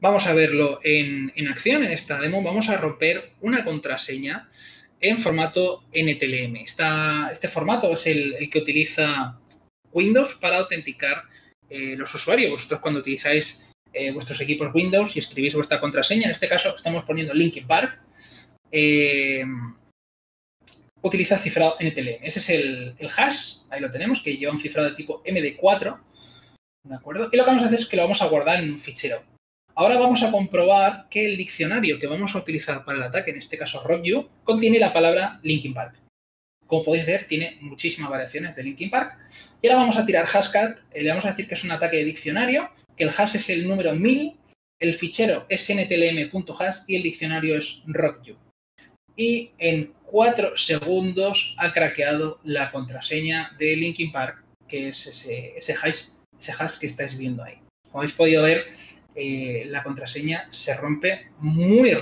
vamos a verlo en, acción en esta demo. Vamos a romper una contraseña en formato NTLM. este formato es el, que utiliza Windows para autenticar eh, los usuarios. Vosotros cuando utilizáis eh, vuestros equipos Windows y escribís vuestra contraseña, en este caso estamos poniendo Linkin Park, eh, utiliza cifrado NTLM. Ese es el, el, hash, ahí lo tenemos, que lleva un cifrado de tipo MD4. ¿De acuerdo? Y lo que vamos a hacer es que lo vamos a guardar en un fichero. Ahora vamos a comprobar que el diccionario que vamos a utilizar para el ataque, en este caso RockYou, contiene la palabra Linkin Park. Como podéis ver, tiene muchísimas variaciones de Linkin Park. Y ahora vamos a tirar hashcat, eh, le vamos a decir que es un ataque de diccionario, que el hash es el número 1000, el fichero es ntlm.hash y el diccionario es RockYou. Y en cuatro segundos ha craqueado la contraseña de Linkin Park, que es ese, ese hash que estáis viendo ahí. Como habéis podido ver, eh, la contraseña se rompe muy.